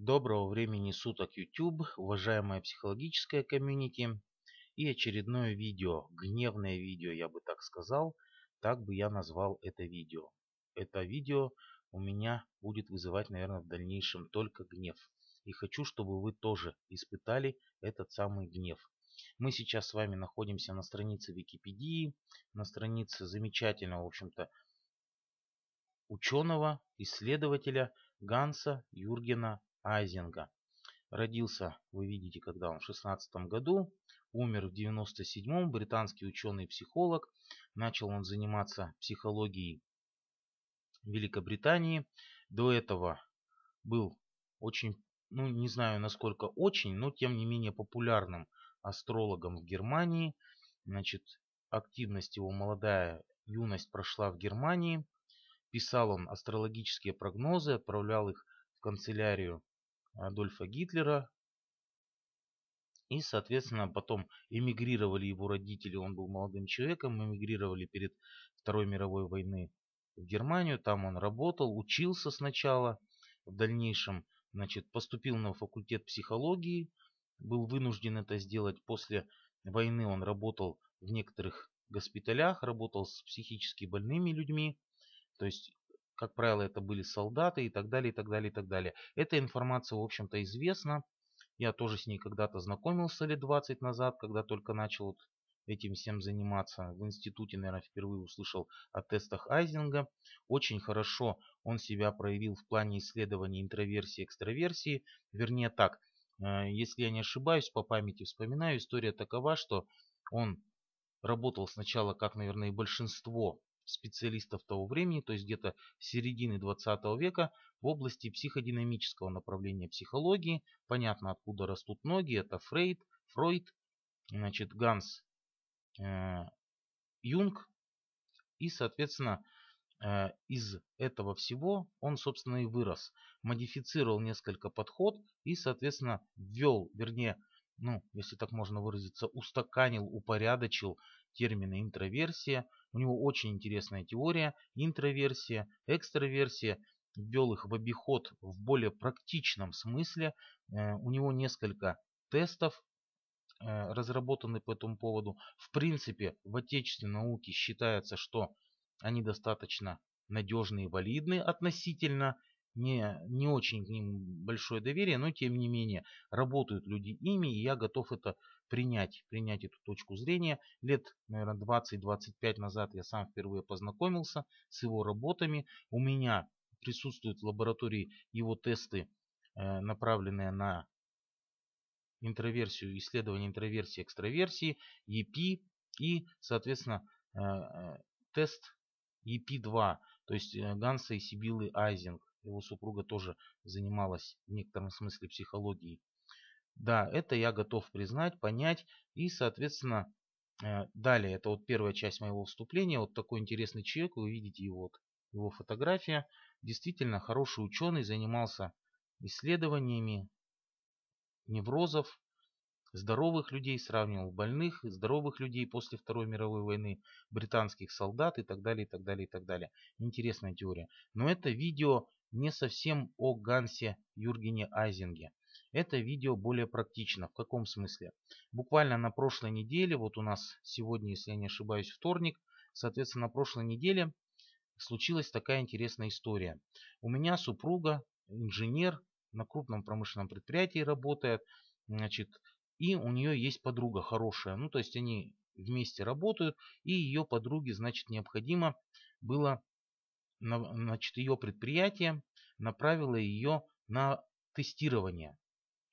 Доброго времени суток YouTube, уважаемая психологическая комьюнити и очередное видео, гневное видео я бы так сказал, так бы я назвал это видео. Это видео у меня будет вызывать, наверное, в дальнейшем только гнев. И хочу, чтобы вы тоже испытали этот самый гнев. Мы сейчас с вами находимся на странице Википедии, на странице замечательного, в общем-то, ученого, исследователя Ганса Юргена Айзенга. Родился, вы видите, когда он в 16 году, умер в 97-м, британский ученый-психолог. Начал он заниматься психологией Великобритании. До этого был очень, ну не знаю насколько очень, но тем не менее популярным астрологом в Германии. Значит, активность его молодая юность прошла в Германии. Писал он астрологические прогнозы, отправлял их в канцелярию Адольфа Гитлера. И, соответственно, потом эмигрировали его родители, он был молодым человеком, эмигрировали перед Второй мировой войной в Германию. Там он работал, учился сначала, в дальнейшем значит, поступил на факультет психологии, был вынужден это сделать. После войны он работал в некоторых госпиталях, работал с психически больными людьми. То есть как правило, это были солдаты и так далее, и так далее, и так далее. Эта информация, в общем-то, известна. Я тоже с ней когда-то знакомился лет 20 назад, когда только начал вот этим всем заниматься. В институте, наверное, впервые услышал о тестах Айзинга. Очень хорошо он себя проявил в плане исследования интроверсии и экстраверсии. Вернее так, э, если я не ошибаюсь, по памяти вспоминаю, история такова, что он работал сначала, как, наверное, и большинство специалистов того времени, то есть где-то середины 20 века в области психодинамического направления психологии. Понятно, откуда растут ноги. Это Фрейд, Фройд, значит, Ганс э, Юнг. И, соответственно, э, из этого всего он, собственно, и вырос. Модифицировал несколько подход и, соответственно, ввел, вернее, ну, если так можно выразиться, устаканил, упорядочил термины интроверсия, у него очень интересная теория, интроверсия, экстраверсия, ввел их в обиход в более практичном смысле. Э, у него несколько тестов э, разработаны по этому поводу. В принципе, в отечественной науке считается, что они достаточно надежны и валидны относительно. Не, не очень к ним большое доверие, но тем не менее работают люди ими, и я готов это принять, принять эту точку зрения. Лет, наверное, 20-25 назад я сам впервые познакомился с его работами. У меня присутствуют в лаборатории его тесты, э, направленные на интроверсию, исследование интроверсии, экстраверсии, EP и, соответственно, э, э, тест EP2, то есть Ганса и Сибилы Айзинг. Его супруга тоже занималась в некотором смысле психологией. Да, это я готов признать, понять. И, соответственно, э, далее, это вот первая часть моего вступления. Вот такой интересный человек, вы видите его, вот, его фотография. Действительно хороший ученый, занимался исследованиями неврозов, здоровых людей, сравнивал больных, здоровых людей после Второй мировой войны, британских солдат и так далее, и так далее, и так далее. Интересная теория. Но это видео не совсем о Гансе Юргене Айзинге. Это видео более практично. В каком смысле? Буквально на прошлой неделе, вот у нас сегодня, если я не ошибаюсь, вторник, соответственно, на прошлой неделе случилась такая интересная история. У меня супруга, инженер, на крупном промышленном предприятии работает, значит, и у нее есть подруга хорошая. Ну, то есть они вместе работают, и ее подруге, значит, необходимо было, значит, ее предприятие направило ее на тестирование.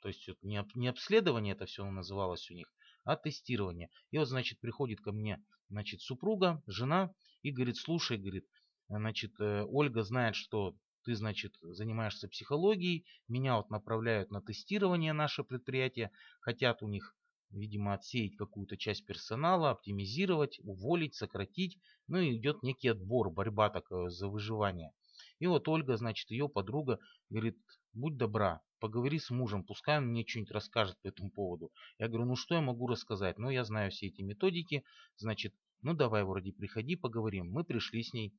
То есть не обследование это все называлось у них, а тестирование. И вот, значит, приходит ко мне, значит, супруга, жена и говорит, слушай, говорит, значит, э, Ольга знает, что ты, значит, занимаешься психологией, меня вот направляют на тестирование наше предприятие, хотят у них, видимо, отсеять какую-то часть персонала, оптимизировать, уволить, сократить, ну и идет некий отбор, борьба такая за выживание. И вот Ольга, значит, ее подруга говорит, будь добра, поговори с мужем, пускай он мне что-нибудь расскажет по этому поводу. Я говорю, ну что я могу рассказать? Ну я знаю все эти методики, значит, ну давай вроде приходи, поговорим. Мы пришли с ней,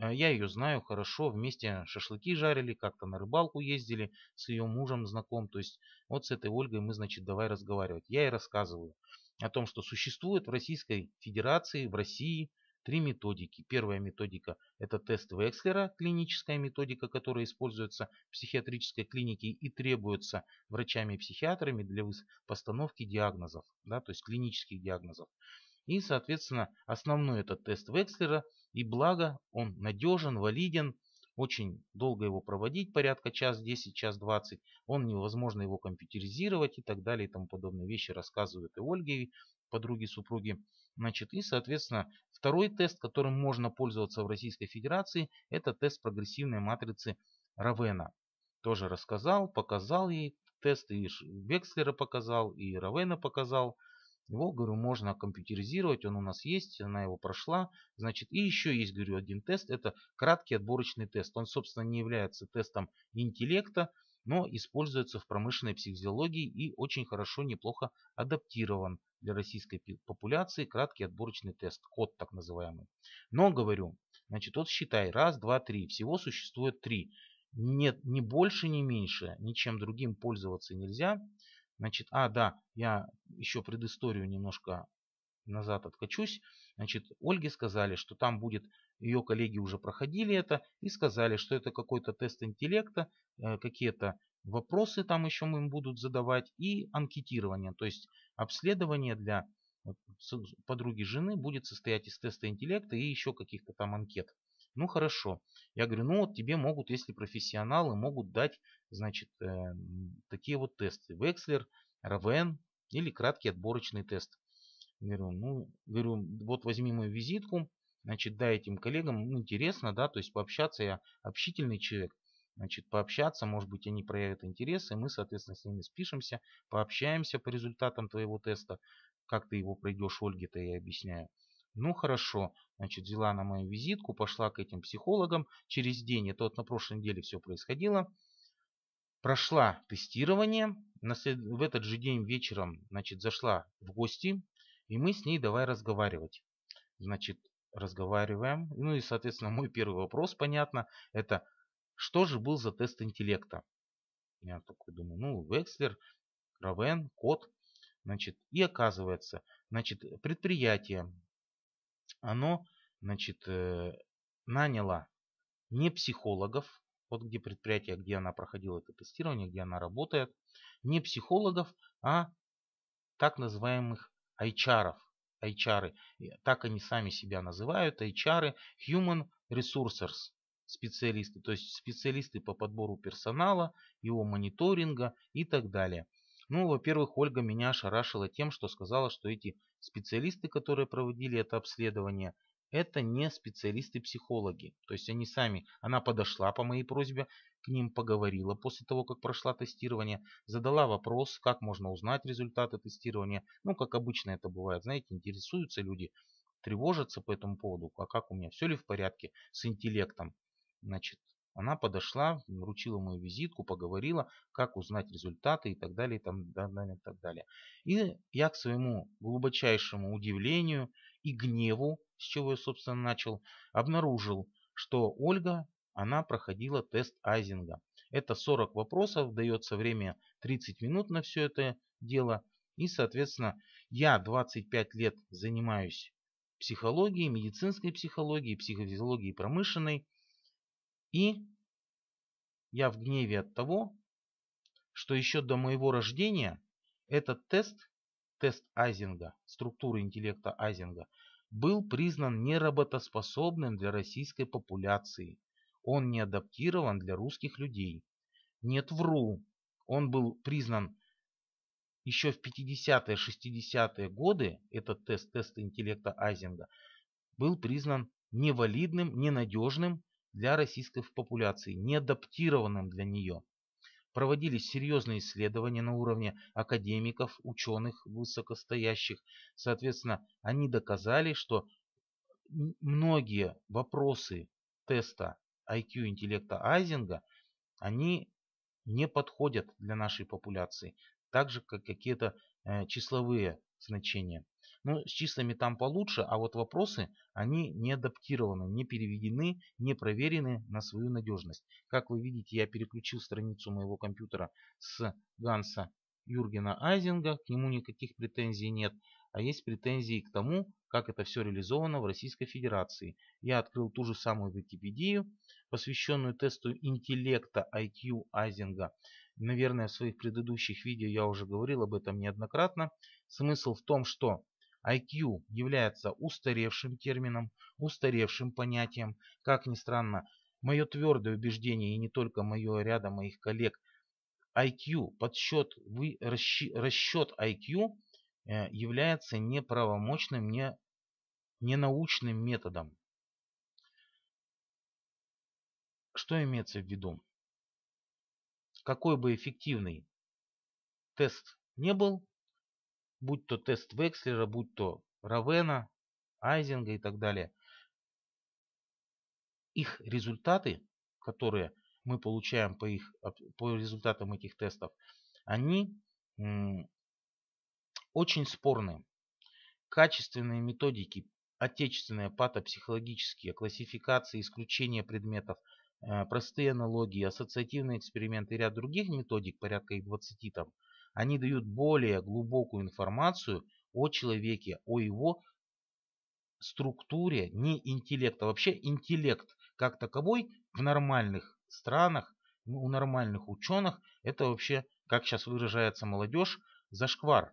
Э, я ее знаю хорошо, вместе шашлыки жарили, как-то на рыбалку ездили с ее мужем знаком. То есть вот с этой Ольгой мы, значит, давай разговаривать. Я ей рассказываю о том, что существует в Российской Федерации, в России три методики. Первая методика – это тест Векслера, клиническая методика, которая используется в психиатрической клинике и требуется врачами психиатрами для постановки диагнозов, да, то есть клинических диагнозов. И, соответственно, основной это тест Векслера. И благо он надежен, валиден. Очень долго его проводить, порядка час 10, час 20. Он невозможно его компьютеризировать и так далее и тому подобные вещи рассказывают и Ольге, и подруги супруги. Значит, и, соответственно, второй тест, которым можно пользоваться в Российской Федерации, это тест прогрессивной матрицы Равена. Тоже рассказал, показал ей тест, и Векслера показал, и Равена показал. Его, говорю, можно компьютеризировать, он у нас есть, она его прошла. Значит, и еще есть, говорю, один тест, это краткий отборочный тест. Он, собственно, не является тестом интеллекта, но используется в промышленной психологии и очень хорошо, неплохо адаптирован для российской популяции краткий отборочный тест, код так называемый. Но, говорю, значит, вот считай, раз, два, три, всего существует три. Нет, ни больше, ни меньше, ничем другим пользоваться нельзя. Значит, а, да, я еще предысторию немножко назад откачусь. Значит, Ольге сказали, что там будет, ее коллеги уже проходили это и сказали, что это какой-то тест интеллекта, э, какие-то вопросы там еще им будут задавать и анкетирование, то есть обследование для подруги жены будет состоять из теста интеллекта и еще каких-то там анкет. Ну хорошо. Я говорю, ну вот тебе могут, если профессионалы, могут дать, значит, э, такие вот тесты. Векслер, РВН или краткий отборочный тест. Говорю, ну, говорю, вот возьми мою визитку, значит, дай этим коллегам, ну, интересно, да, то есть пообщаться, я общительный человек, значит, пообщаться, может быть, они проявят интерес, и мы, соответственно, с ними спишемся, пообщаемся по результатам твоего теста, как ты его пройдешь, Ольге-то я объясняю. Ну хорошо, значит, взяла на мою визитку, пошла к этим психологам. Через день, это вот на прошлой неделе все происходило. Прошла тестирование. В этот же день вечером, значит, зашла в гости. И мы с ней давай разговаривать. Значит, разговариваем. Ну и, соответственно, мой первый вопрос, понятно, это что же был за тест интеллекта? Я такой думаю, ну, Векслер, Равен, код. Значит, и оказывается, значит, предприятие, оно значит, э, наняло не психологов, вот где предприятие, где она проходила это тестирование, где она работает, не психологов, а так называемых HR. HR, так они сами себя называют, HR, Human Resources специалисты, то есть специалисты по подбору персонала, его мониторинга и так далее. Ну, во-первых, Ольга меня ошарашила тем, что сказала, что эти специалисты, которые проводили это обследование, это не специалисты-психологи. То есть они сами, она подошла по моей просьбе, к ним поговорила после того, как прошла тестирование, задала вопрос, как можно узнать результаты тестирования. Ну, как обычно это бывает, знаете, интересуются люди, тревожатся по этому поводу, а как у меня, все ли в порядке с интеллектом. Значит, она подошла, вручила мою визитку, поговорила, как узнать результаты и так далее, и, там, далее, и так далее. И я к своему глубочайшему удивлению и гневу, с чего я, собственно, начал, обнаружил, что Ольга, она проходила тест Айзинга. Это 40 вопросов, дается время 30 минут на все это дело. И, соответственно, я 25 лет занимаюсь психологией, медицинской психологией, психофизиологией промышленной. И я в гневе от того, что еще до моего рождения этот тест, тест Айзинга, структуры интеллекта Айзинга, был признан неработоспособным для российской популяции. Он не адаптирован для русских людей. Нет, вру. Он был признан еще в 50-е, 60-е годы, этот тест, тест интеллекта Айзинга, был признан невалидным, ненадежным для российской популяции, не адаптированным для нее. Проводились серьезные исследования на уровне академиков, ученых высокостоящих. Соответственно, они доказали, что многие вопросы теста IQ интеллекта Айзинга, они не подходят для нашей популяции, так же как какие-то э, числовые значения. Ну, с числами там получше, а вот вопросы, они не адаптированы, не переведены, не проверены на свою надежность. Как вы видите, я переключил страницу моего компьютера с Ганса Юргена Айзинга, к нему никаких претензий нет, а есть претензии к тому, как это все реализовано в Российской Федерации. Я открыл ту же самую Википедию, посвященную тесту интеллекта IQ Айзинга. Наверное, в своих предыдущих видео я уже говорил об этом неоднократно. Смысл в том, что IQ является устаревшим термином, устаревшим понятием. Как ни странно, мое твердое убеждение, и не только мое, ряда моих коллег, IQ, подсчет, вы, расчет IQ э, является неправомочным, не, ненаучным методом. Что имеется в виду? Какой бы эффективный тест не был, будь то тест Векслера, будь то Равена, Айзинга и так далее, их результаты, которые мы получаем по, их, по результатам этих тестов, они очень спорные. Качественные методики, отечественные патопсихологические классификации, исключения предметов, э, простые аналогии, ассоциативные эксперименты и ряд других методик, порядка их 20 там, они дают более глубокую информацию о человеке, о его структуре, не интеллекта. Вообще интеллект как таковой в нормальных странах, у нормальных ученых, это вообще, как сейчас выражается молодежь, зашквар.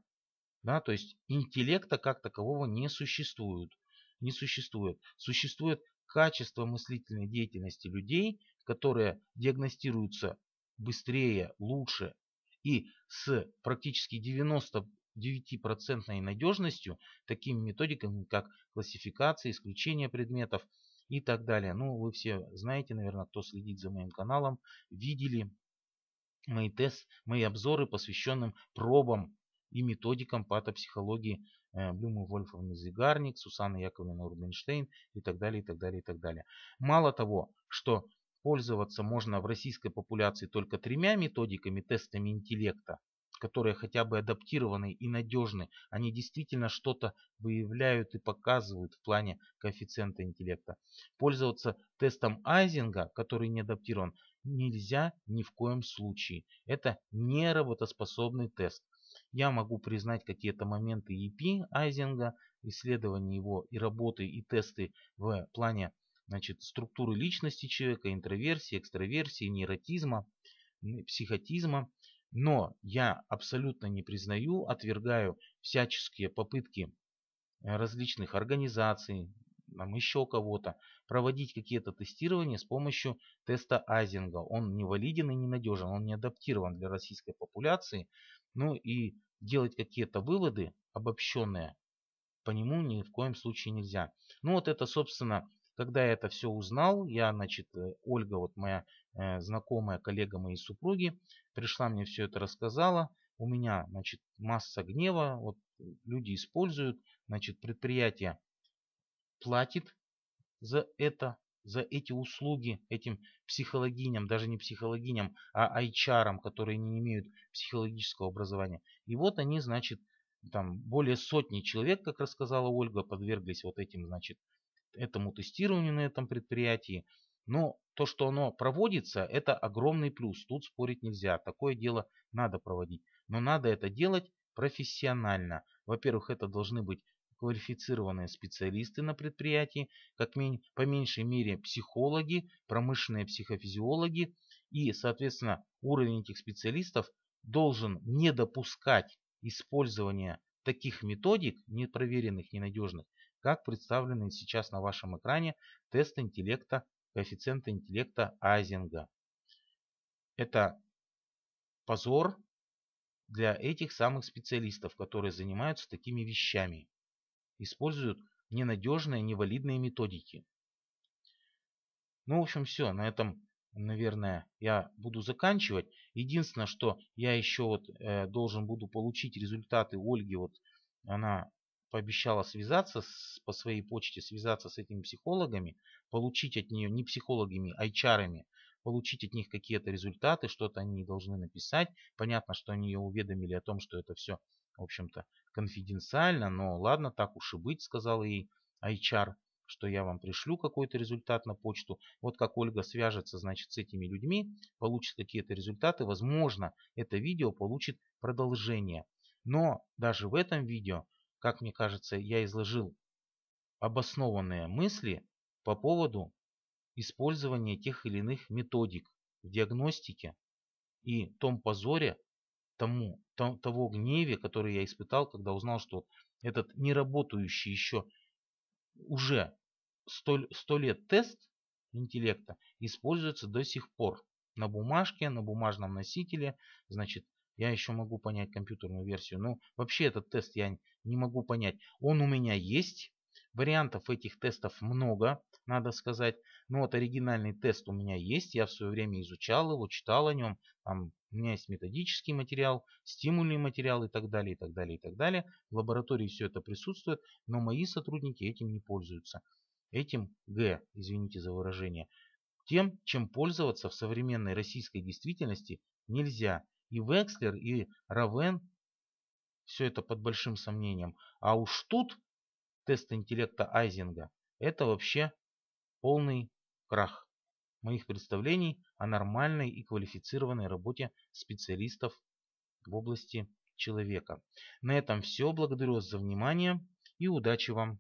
Да, то есть интеллекта как такового не существует. Не существует. Существует качество мыслительной деятельности людей, которые диагностируются быстрее, лучше и с практически 99% надежностью такими методиками, как классификация, исключение предметов, и так далее. Ну, вы все знаете, наверное, кто следит за моим каналом, видели мои тест, мои обзоры, посвященным пробам и методикам патопсихологии э, Блюмы Вольфовны Зигарник, Сусанны Яковлевны Рубинштейн и так далее, и так далее, и так далее. Мало того, что пользоваться можно в российской популяции только тремя методиками, тестами интеллекта, которые хотя бы адаптированы и надежны, они действительно что-то выявляют и показывают в плане коэффициента интеллекта. Пользоваться тестом Айзинга, который не адаптирован, нельзя ни в коем случае. Это не работоспособный тест. Я могу признать какие-то моменты EP Айзинга, исследования его и работы, и тесты в плане значит, структуры личности человека, интроверсии, экстраверсии, нейротизма, психотизма. Но я абсолютно не признаю, отвергаю всяческие попытки э, различных организаций, там еще кого-то, проводить какие-то тестирования с помощью теста Айзинга. Он невалиден и ненадежен, он не адаптирован для российской популяции. Ну и делать какие-то выводы обобщенные по нему ни в коем случае нельзя. Ну вот это, собственно, когда я это все узнал, я, значит, э, Ольга, вот моя э, знакомая, коллега моей супруги, пришла мне все это рассказала. У меня, значит, масса гнева. Вот люди используют, значит, предприятие платит за это, за эти услуги этим психологиням, даже не психологиням, а HR, которые не имеют психологического образования. И вот они, значит, там более сотни человек, как рассказала Ольга, подверглись вот этим, значит, этому тестированию на этом предприятии. Но то, что оно проводится, это огромный плюс. Тут спорить нельзя. Такое дело надо проводить. Но надо это делать профессионально. Во-первых, это должны быть квалифицированные специалисты на предприятии, как по меньшей мере психологи, промышленные психофизиологи. И, соответственно, уровень этих специалистов должен не допускать использования таких методик, непроверенных, ненадежных, как представленный сейчас на вашем экране тест интеллекта коэффициента интеллекта Айзинга. Это позор для этих самых специалистов, которые занимаются такими вещами. Используют ненадежные, невалидные методики. Ну, в общем, все. На этом, наверное, я буду заканчивать. Единственное, что я еще вот э, должен буду получить результаты Ольги. Вот она пообещала связаться с, по своей почте, связаться с этими психологами, получить от нее не психологами, а HR, получить от них какие-то результаты, что-то они должны написать. Понятно, что они ее уведомили о том, что это все, в общем-то, конфиденциально, но ладно, так уж и быть, сказал ей HR, что я вам пришлю какой-то результат на почту. Вот как Ольга свяжется, значит, с этими людьми, получит какие-то результаты, возможно, это видео получит продолжение. Но даже в этом видео, как мне кажется, я изложил обоснованные мысли по поводу использования тех или иных методик в диагностике и том позоре, тому, том, того гневе, который я испытал, когда узнал, что этот неработающий еще уже сто, сто лет тест интеллекта используется до сих пор на бумажке, на бумажном носителе. Значит, я еще могу понять компьютерную версию. Но вообще этот тест я не могу понять. Он у меня есть. Вариантов этих тестов много, надо сказать. Но вот оригинальный тест у меня есть. Я в свое время изучал его, читал о нем. Там у меня есть методический материал, стимульный материал и так далее, и так далее, и так далее. В лаборатории все это присутствует, но мои сотрудники этим не пользуются. Этим Г, извините за выражение, тем, чем пользоваться в современной российской действительности нельзя. И Векслер, и Равен, все это под большим сомнением. А уж тут тест интеллекта Айзинга, это вообще полный крах моих представлений о нормальной и квалифицированной работе специалистов в области человека. На этом все. Благодарю вас за внимание и удачи вам!